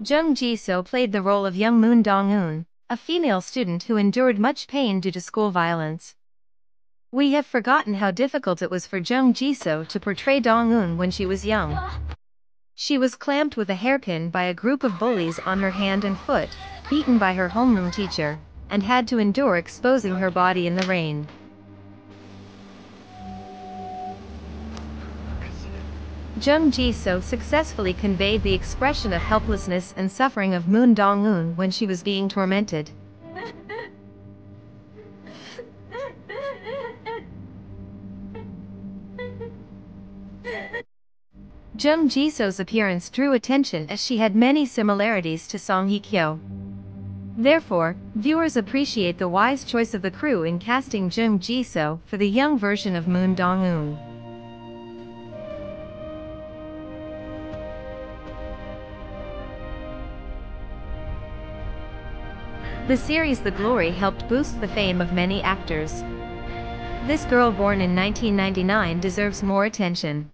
Jung Ji-so played the role of young Moon Dong-eun, a female student who endured much pain due to school violence. We have forgotten how difficult it was for Jung Ji-so to portray Dong-eun when she was young. She was clamped with a hairpin by a group of bullies on her hand and foot, beaten by her homeroom teacher, and had to endure exposing her body in the rain. Jung Ji-so successfully conveyed the expression of helplessness and suffering of Moon Dong-eun when she was being tormented. Jung Ji-so's appearance drew attention as she had many similarities to Song Hye-kyo. Therefore, viewers appreciate the wise choice of the crew in casting Jung Ji-so for the young version of Moon Dong-eun. The series The Glory helped boost the fame of many actors. This girl born in 1999 deserves more attention.